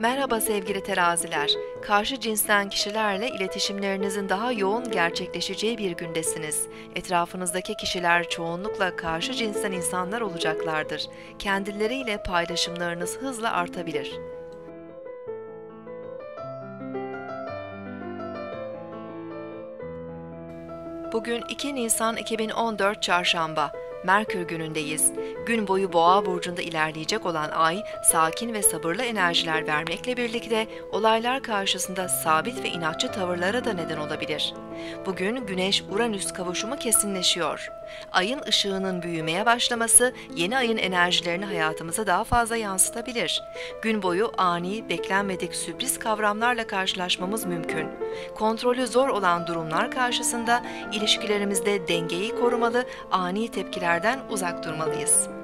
Merhaba sevgili teraziler. Karşı cinsten kişilerle iletişimlerinizin daha yoğun gerçekleşeceği bir gündesiniz. Etrafınızdaki kişiler çoğunlukla karşı cinsten insanlar olacaklardır. Kendileriyle paylaşımlarınız hızla artabilir. Bugün 2 Nisan 2014 Çarşamba. Merkür günündeyiz. Gün boyu Boğa burcunda ilerleyecek olan ay, sakin ve sabırlı enerjiler vermekle birlikte olaylar karşısında sabit ve inatçı tavırlara da neden olabilir. Bugün Güneş-Uranüs kavuşumu kesinleşiyor. Ayın ışığının büyümeye başlaması yeni ayın enerjilerini hayatımıza daha fazla yansıtabilir. Gün boyu ani, beklenmedik sürpriz kavramlarla karşılaşmamız mümkün. Kontrolü zor olan durumlar karşısında ilişkilerimizde dengeyi korumalı, ani tepkilerden uzak durmalıyız.